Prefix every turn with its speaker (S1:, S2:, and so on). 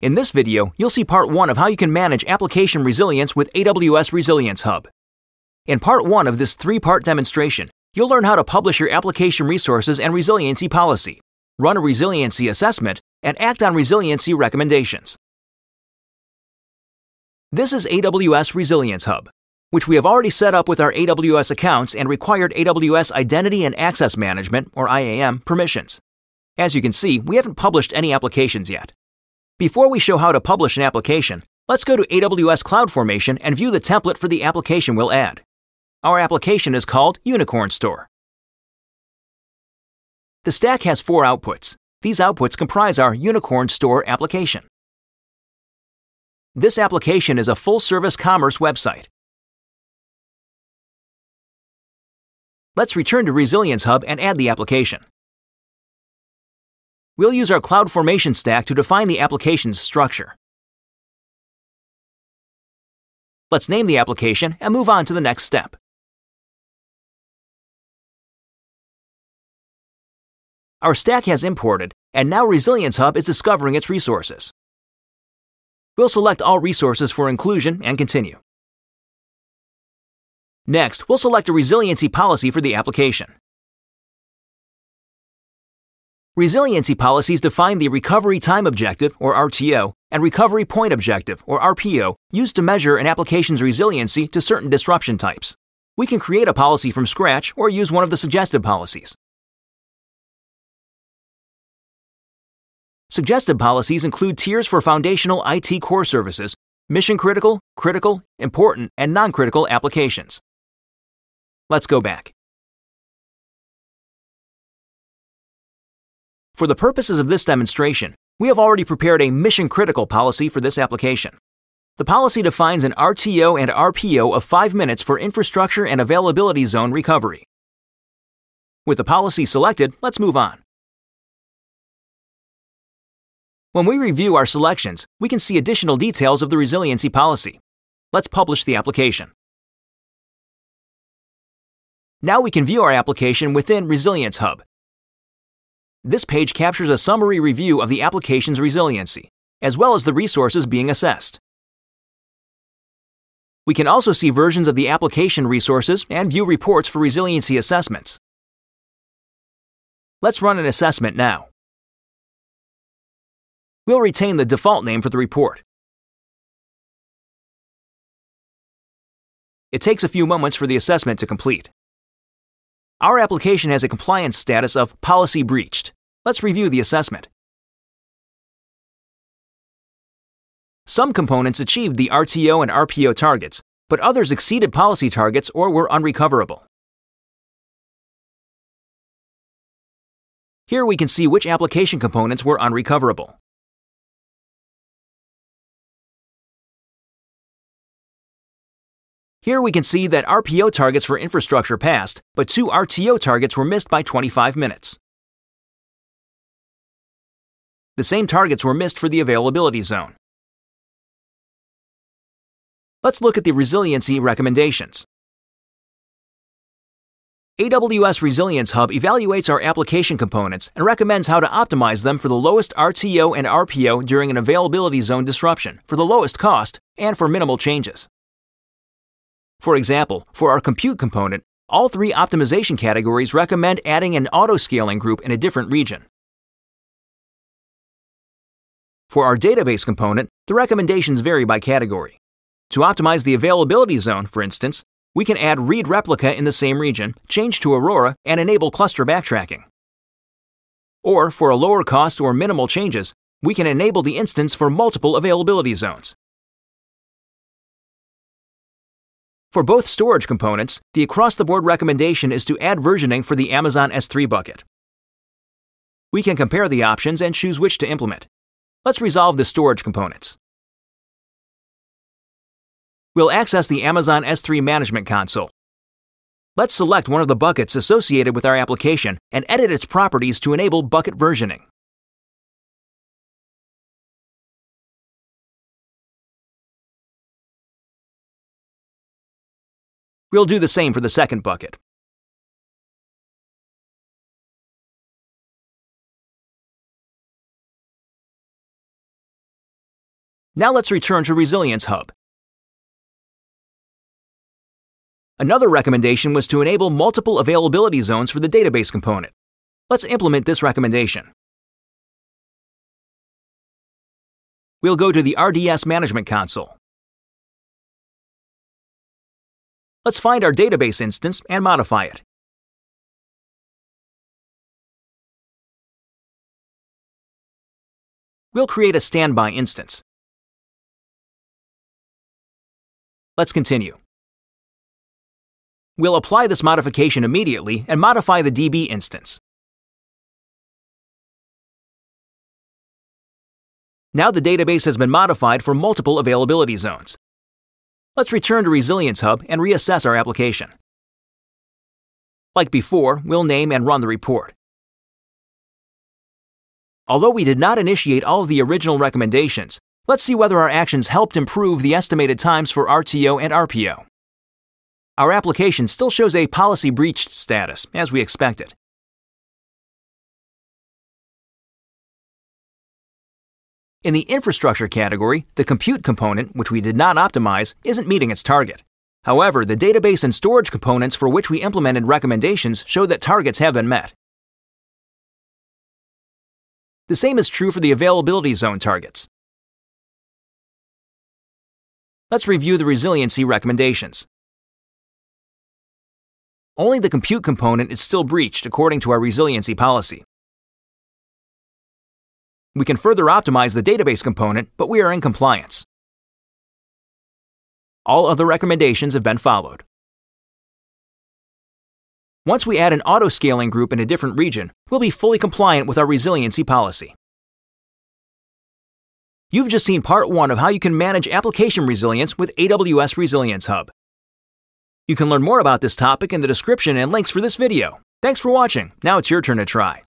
S1: In this video, you'll see part 1 of how you can manage application resilience with AWS Resilience Hub. In part 1 of this three-part demonstration, you'll learn how to publish your application resources and resiliency policy, run a resiliency assessment, and act on resiliency recommendations. This is AWS Resilience Hub, which we have already set up with our AWS accounts and required AWS Identity and Access Management, or IAM, permissions. As you can see, we haven't published any applications yet. Before we show how to publish an application, let's go to AWS CloudFormation and view the template for the application we'll add. Our application is called Unicorn Store. The stack has four outputs. These outputs comprise our Unicorn Store application. This application is a full-service commerce website. Let's return to Resilience Hub and add the application. We'll use our CloudFormation stack to define the application's structure. Let's name the application and move on to the next step. Our stack has imported, and now Resilience Hub is discovering its resources. We'll select all resources for inclusion and continue. Next, we'll select a resiliency policy for the application. Resiliency policies define the recovery time objective, or RTO, and recovery point objective, or RPO, used to measure an application's resiliency to certain disruption types. We can create a policy from scratch or use one of the suggested policies. Suggested policies include tiers for foundational IT core services, mission critical, critical, important, and non critical applications. Let's go back. For the purposes of this demonstration, we have already prepared a mission critical policy for this application. The policy defines an RTO and RPO of 5 minutes for infrastructure and availability zone recovery. With the policy selected, let's move on. When we review our selections, we can see additional details of the resiliency policy. Let's publish the application. Now we can view our application within Resilience Hub. This page captures a summary review of the application's resiliency, as well as the resources being assessed. We can also see versions of the application resources and view reports for resiliency assessments. Let's run an assessment now. We'll retain the default name for the report. It takes a few moments for the assessment to complete. Our application has a compliance status of Policy Breached. Let's review the assessment. Some components achieved the RTO and RPO targets, but others exceeded policy targets or were unrecoverable. Here we can see which application components were unrecoverable. Here we can see that RPO targets for infrastructure passed, but two RTO targets were missed by 25 minutes. The same targets were missed for the availability zone. Let's look at the resiliency recommendations. AWS Resilience Hub evaluates our application components and recommends how to optimize them for the lowest RTO and RPO during an availability zone disruption, for the lowest cost, and for minimal changes. For example, for our compute component, all three optimization categories recommend adding an auto-scaling group in a different region. For our database component, the recommendations vary by category. To optimize the availability zone, for instance, we can add read replica in the same region, change to Aurora, and enable cluster backtracking. Or, for a lower cost or minimal changes, we can enable the instance for multiple availability zones. For both storage components, the across-the-board recommendation is to add versioning for the Amazon S3 bucket. We can compare the options and choose which to implement. Let's resolve the storage components. We'll access the Amazon S3 Management Console. Let's select one of the buckets associated with our application and edit its properties to enable bucket versioning. We'll do the same for the second bucket. Now let's return to Resilience Hub. Another recommendation was to enable multiple availability zones for the database component. Let's implement this recommendation. We'll go to the RDS Management Console. Let's find our database instance and modify it. We'll create a standby instance. Let's continue. We'll apply this modification immediately and modify the DB instance. Now the database has been modified for multiple availability zones. Let's return to Resilience Hub and reassess our application. Like before, we'll name and run the report. Although we did not initiate all of the original recommendations, let's see whether our actions helped improve the estimated times for RTO and RPO. Our application still shows a policy breached status, as we expected. In the infrastructure category, the compute component, which we did not optimize, isn't meeting its target. However, the database and storage components for which we implemented recommendations show that targets have been met. The same is true for the availability zone targets. Let's review the resiliency recommendations. Only the compute component is still breached according to our resiliency policy. We can further optimize the database component, but we are in compliance. All other recommendations have been followed. Once we add an auto-scaling group in a different region, we'll be fully compliant with our resiliency policy. You've just seen part one of how you can manage application resilience with AWS Resilience Hub. You can learn more about this topic in the description and links for this video. Thanks for watching. Now it's your turn to try.